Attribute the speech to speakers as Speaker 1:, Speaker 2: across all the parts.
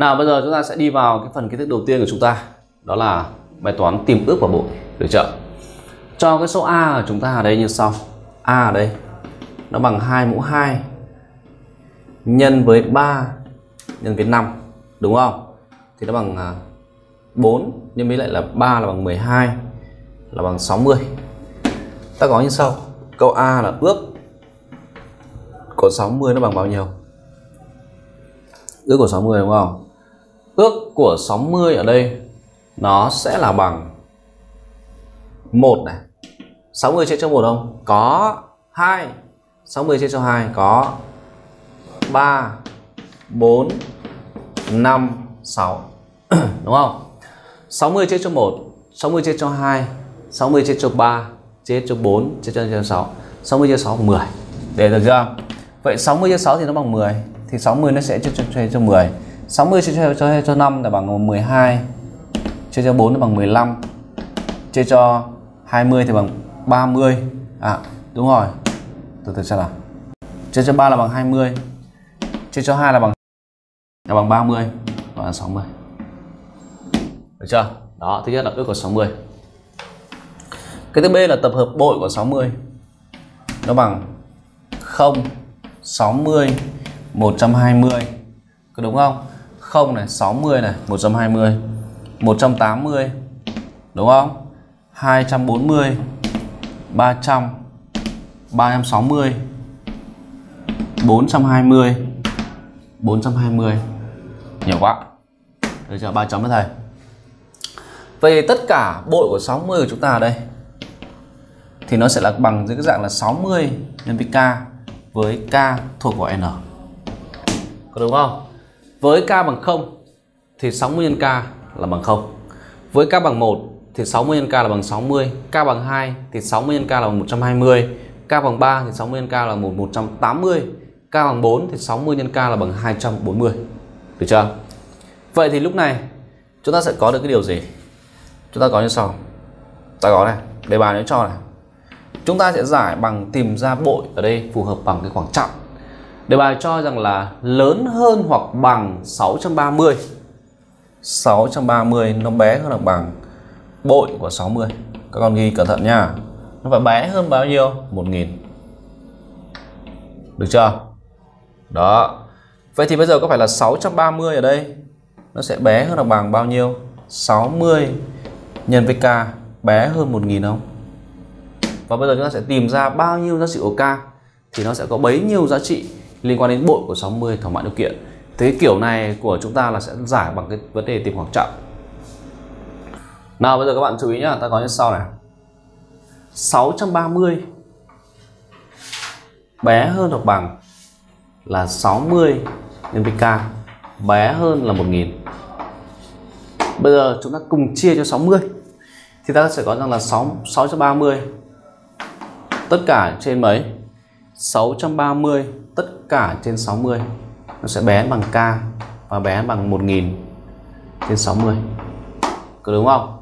Speaker 1: Nào, bây giờ chúng ta sẽ đi vào cái phần kiến thức đầu tiên của chúng ta Đó là bài toán tìm ước và bội, Được chưa? Cho cái số A của chúng ta ở đây như sau A ở đây, Nó bằng 2 mũ 2 Nhân với 3 Nhân với 5 Đúng không? Thì nó bằng à, 4 Nhân với lại là 3 là bằng 12 Là bằng 60 Ta có như sau Câu A là ước Của 60 nó bằng bao nhiêu? Ước của 60 đúng không? Ước của 60 ở đây Nó sẽ là bằng 1 này 60 chia cho 1 không? Có 2 60 chia cho 2 có 3 4 5 6 Đúng không? 60 chia cho 1 60 chia cho 2 60 chia cho 3 chia cho 4 chia cho 6 60 chia 6 10 Để được chưa? Vậy 60 chia 6 thì nó bằng 10 Thì 60 nó sẽ chia cho, cho, cho 10 60 chia cho, cho, cho 5 là bằng 12 Chia cho 4 là bằng 15 Chia cho 20 thì bằng 30 À đúng rồi. Từ từ xem nào. Chia cho 3 là bằng 20 Chia cho 2 là bằng là bằng 30 Và là 60 Được chưa? Đó, thứ nhất là ước của 60 Cái thứ B là tập hợp bội của 60 Nó bằng 0 60 120 Có đúng không? 0 này, 60 này, 120 180 Đúng không? 240 300 360 420 420 Nhiều quá Được chưa? 3 chấm với thầy Vậy tất cả bội của 60 của chúng ta ở đây Thì nó sẽ là bằng dưới cái dạng là 60 nhân với K Với K thuộc vào N Có đúng không? Với K bằng 0 Thì 60 nhân K là bằng 0 Với K bằng 1 thì 60 nhân K là bằng 60 K bằng 2 thì 60 nhân K là bằng 120 K bằng 3 thì 60 nhân K là bằng 180 K bằng 4 thì 60 nhân K là bằng 240 Được chưa? Vậy thì lúc này chúng ta sẽ có được cái điều gì? Chúng ta có như sau. Ta có này, đề bài nó cho này. Chúng ta sẽ giải bằng tìm ra bội ở đây phù hợp bằng cái khoảng trọng Đề bài cho rằng là lớn hơn hoặc bằng 630 630 nó bé hơn hoặc bằng bội của 60 các con ghi cẩn thận nha. Nó phải bé hơn bao nhiêu? 1000 được chưa? Đó. Vậy thì bây giờ có phải là 630 ở đây? Nó sẽ bé hơn hoặc bằng bao nhiêu? 60 nhân với k, bé hơn 1000 không? Và bây giờ chúng ta sẽ tìm ra bao nhiêu giá trị của k, thì nó sẽ có bấy nhiêu giá trị liên quan đến bội của 60 thỏa mãn điều kiện thế kiểu này của chúng ta là sẽ giải bằng cái vấn đề tìm khoảng trọng nào bây giờ các bạn chú ý nhá, ta có như sau này. 630 bé hơn hoặc bằng là 60 nhân với k bé hơn là 1000. Bây giờ chúng ta cùng chia cho 60 thì ta sẽ có rằng là 6 630 tất cả trên mấy? 630 tất cả trên 60 nó sẽ bé bằng k và bé bằng 1000 trên 60. Có đúng không?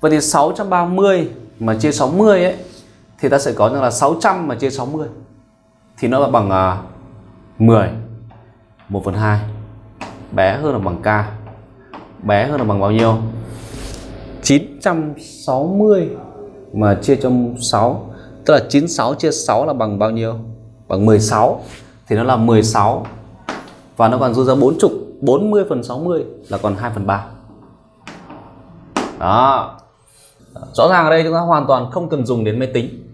Speaker 1: Vậy thì 630 mà chia 60 ấy thì ta sẽ có rằng là 600 mà chia 60 thì nó là bằng uh, 10 1 phần 2 bé hơn là bằng K. Bé hơn là bằng bao nhiêu? 960 mà chia cho 6 tức là 96 chia 6 là bằng bao nhiêu? Bằng 16 thì nó là 16 và nó còn dư ra 40 40 phần 60 là còn 2 phần 3 đó. Rõ ràng ở đây chúng ta hoàn toàn không cần dùng đến máy tính.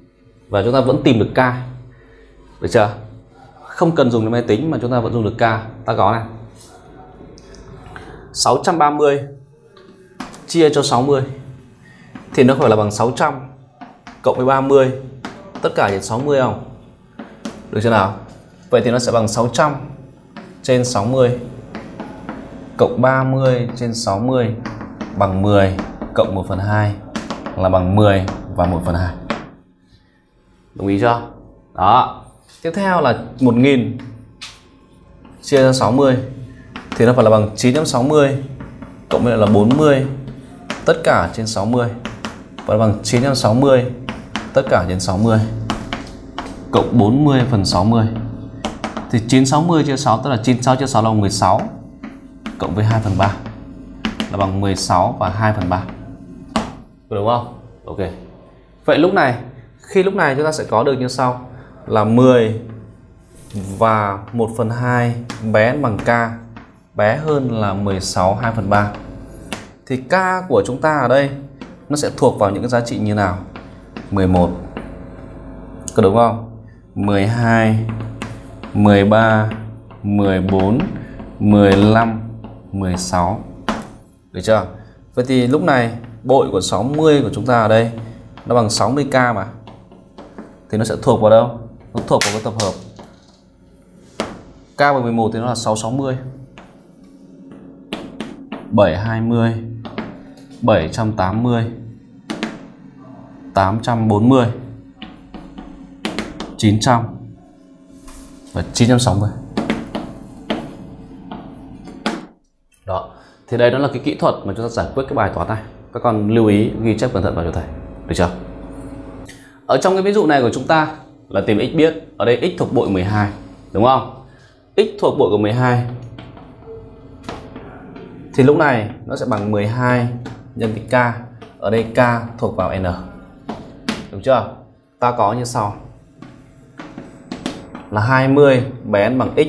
Speaker 1: Và chúng ta vẫn tìm được k được chưa? Không cần dùng đến máy tính mà chúng ta vẫn dùng được k ta có này. 630 chia cho 60 thì nó phải là bằng 600 cộng với 30 tất cả trên 60 không? Được chưa nào? Vậy thì nó sẽ bằng 600 trên 60 cộng 30 trên 60 bằng 10 cộng 1 phần 2 là bằng 10 và 1 phần 2 Đồng ý chưa? Đó. Tiếp theo là 1000 Chia ra 60 Thì nó phải là bằng 960 Cộng với là 40 Tất cả trên 60 Và bằng 960 Tất cả trên 60 Cộng 40 phần 60 Thì 960 chia 6 tức là 96 chia 6 là 16 cộng với 2 phần 3 là bằng 16 và 2 phần 3 đúng không? Ok. Vậy lúc này, khi lúc này chúng ta sẽ có được như sau, là 10 và 1 phần 2 bé bằng k, bé hơn là 16 2 phần 3 thì k của chúng ta ở đây, nó sẽ thuộc vào những cái giá trị như nào? 11 có đúng không? 12 13 14 15 16 được chưa? Vậy thì lúc này, bội của 60 của chúng ta ở đây, nó bằng 60k mà. Thì nó sẽ thuộc vào đâu? Nó thuộc vào cái tập hợp. K bằng 11 thì nó là 660 720 780 840 900 và 960 đó, thì đây đó là cái kỹ thuật mà chúng ta giải quyết cái bài toán này. Các con lưu ý, ghi chép cẩn thận vào cho thầy, được chưa? Ở trong cái ví dụ này của chúng ta là tìm x biết, ở đây x thuộc bội 12 đúng không? X thuộc bội của 12 thì lúc này nó sẽ bằng 12 nhân với k, ở đây k thuộc vào n đúng chưa? Ta có như sau. Là 20 bé n bằng x,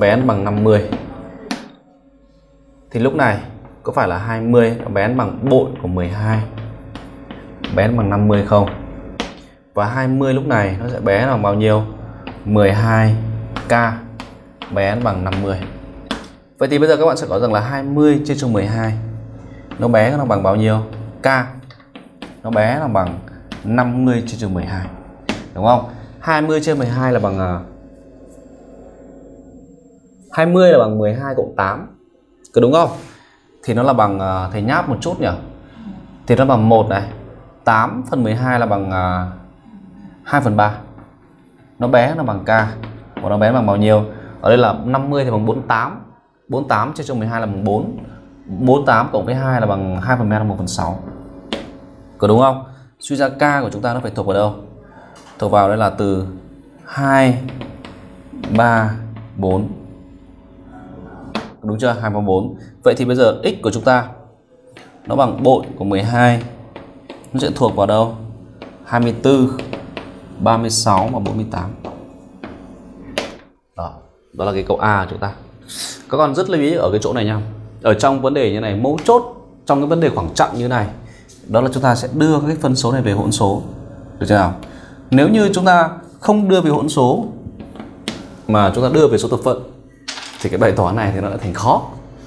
Speaker 1: bé n bằng 50 thì lúc này, có phải là 20 bé n bằng bội của 12 bé n bằng 50 không? Và 20 lúc này, nó sẽ bé bằng bao nhiêu? 12k bé n bằng 50 Vậy thì bây giờ các bạn sẽ có rằng là 20 chia cho 12 nó bé nó bằng bao nhiêu? K. Nó bé là bằng 50 chia cho 12 đúng không? 20 chia 12 là bằng à, 20 là bằng 12 cộng 8 Cứ đúng không? Thì nó là bằng à, thầy nháp một chút nhỉ? Thì nó bằng 1 này 8 phần 12 là bằng à, 2 phần 3 nó bé nó bằng k và nó bé bằng bao nhiêu? Ở đây là 50 thì bằng 48 48 chia cho 12 là bằng 4 48 cộng với 2 là bằng 2 phần 3 là 1 phần 6 có đúng không? Suy ra k của chúng ta nó phải thuộc vào đâu? Thuộc vào đây là từ 2 3 4 đúng chưa? 2 3 4 vậy thì bây giờ x của chúng ta nó bằng bội của 12 nó sẽ thuộc vào đâu? 24 36 và 48 đó đó là cái câu A của chúng ta. Các con rất lưu ý ở cái chỗ này nha. Ở trong vấn đề như này, mấu chốt trong cái vấn đề khoảng chặng như này đó là chúng ta sẽ đưa cái phân số này về hỗn số. Được chưa nào? Nếu như chúng ta không đưa về hỗn số mà chúng ta đưa về số thập phận thì cái bài toán này thì nó đã thành khó.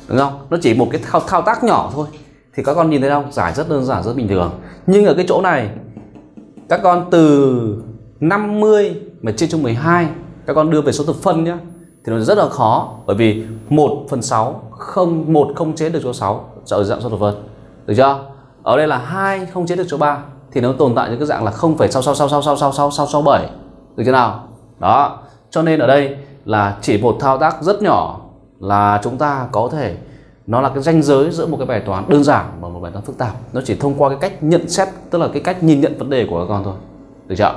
Speaker 1: Đúng không? Nó chỉ một cái thao, thao tác nhỏ thôi. Thì các con nhìn thấy không? Giải rất đơn giản rất bình thường. Nhưng ở cái chỗ này các con từ 50 mà chia cho 12 các con đưa về số thập phân nhá thì nó rất là khó. Bởi vì 1 phần 6 không một không chế được số 6 ở dạng số thập phân. Được chưa? Ở đây là hai không chế được số 3 thì nó tồn tại những cái dạng là không phải sau sau sau sau sau sau sau sau sau 7 được chưa nào? Đó. Cho nên ở đây là chỉ một thao tác rất nhỏ là chúng ta có thể, nó là cái ranh giới giữa một cái bài toán đơn giản và một bài toán phức tạp. Nó chỉ thông qua cái cách nhận xét, tức là cái cách nhìn nhận vấn đề của các con thôi. Được chưa?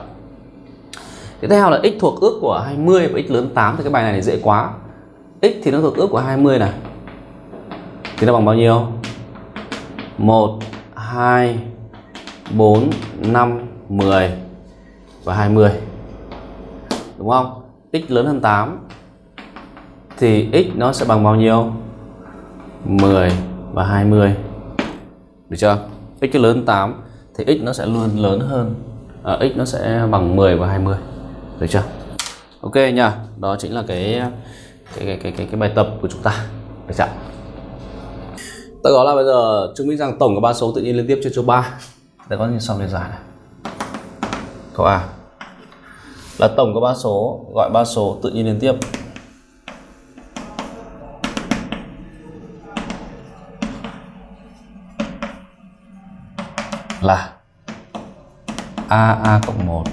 Speaker 1: Tiếp theo là x thuộc ước của 20 và x lớn 8 thì cái bài này dễ quá. X thì nó thuộc ước của 20 này. Thì nó bằng bao nhiêu? 1 2 4 5 10 và 20 đúng không? X lớn hơn 8 thì x nó sẽ bằng bao nhiêu? 10 và 20 được chưa? X lớn 8 thì x nó sẽ luôn lớn hơn à, x nó sẽ bằng 10 và 20 được chưa? Ok nha. Đó chính là cái cái cái cái cái, cái bài tập của chúng ta. Được chưa ta đó là bây giờ chứng minh rằng tổng có ba số tự nhiên liên tiếp trên số 3 để có như sau đề giải này. Câu A. Là tổng có ba số, gọi ba số tự nhiên liên tiếp. Là a a cộng 1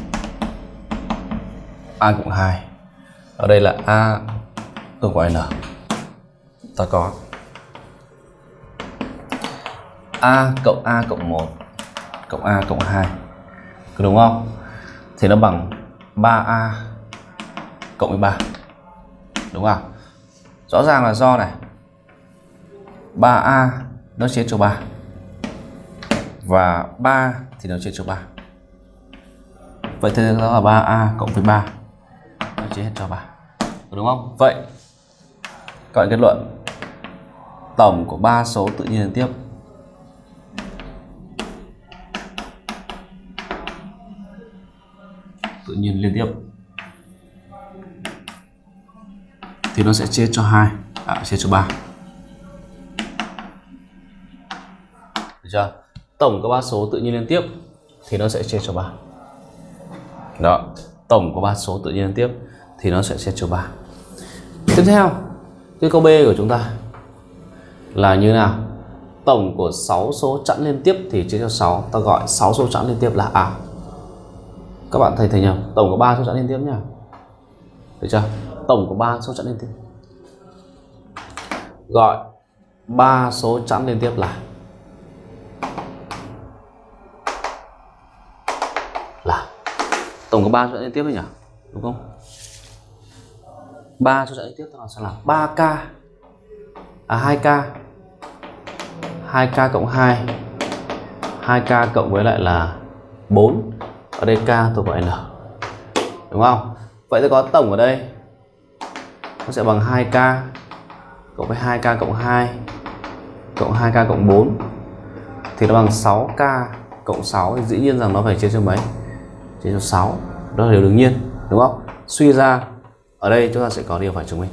Speaker 1: a cộng 2 ở đây là a tương gọi n. Ta có a cộng a cộng 1 cộng a cộng 2 có đúng không? Thì nó bằng 3a cộng với 3 đúng không? Rõ ràng là do này. 3A nó chia cho 3 và 3 thì nó chia cho 3 vậy thì đó là 3A cộng với 3 nó chia hết cho 3 đúng không? Vậy, các bạn kết luận. Tổng của ba số tự nhiên liên tiếp tự nhiên liên tiếp. Thì nó sẽ chia cho hai. À, chia cho ba. Được chưa? Tổng có ba số tự nhiên liên tiếp thì nó sẽ chia cho ba. Đó tổng có ba số tự nhiên liên tiếp thì nó sẽ chia cho ba. Tiếp theo cái câu B của chúng ta là như nào? Tổng của 6 số chẵn liên tiếp thì chia cho 6 ta gọi 6 số chẵn liên tiếp là A các bạn thấy thấy nhầm tổng có 3 số chẵn liên tiếp nhá được chưa? Tổng có 3 số chẵn liên tiếp. Gọi 3 số chẵn liên tiếp là là, tổng có 3 số chẵn liên tiếp đấy nhỉ đúng không? 3 số chẵn liên tiếp là sẽ là 3k à 2k 2k cộng 2 2k cộng với lại là 4 ở đây k thuộc gọi n, đúng không? Vậy tôi có tổng ở đây. Nó sẽ bằng 2k cộng với 2k cộng 2 cộng 2k cộng 4 thì nó bằng 6k cộng 6 thì dĩ nhiên rằng nó phải chia cho mấy? Chia cho 6 đó là điều đương nhiên, đúng không? Suy ra, ở đây chúng ta sẽ có điều phải chứng minh.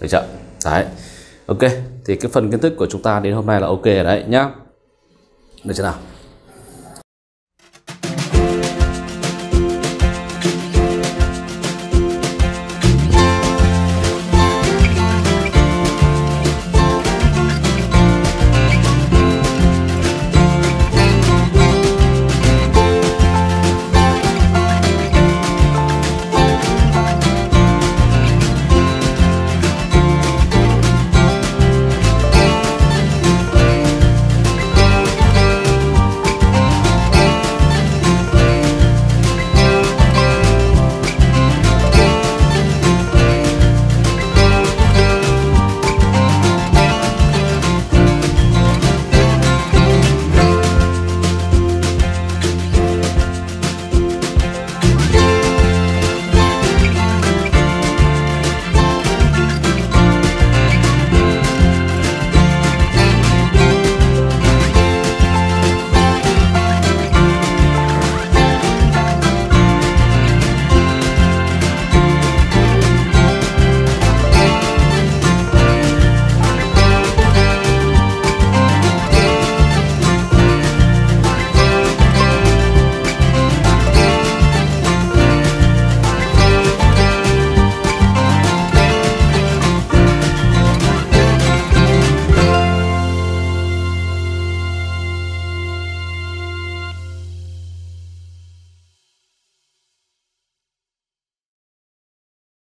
Speaker 1: Được chưa? Đấy. Ok, thì cái phần kiến thức của chúng ta đến hôm nay là ok ở đấy nhá. Được chưa nào?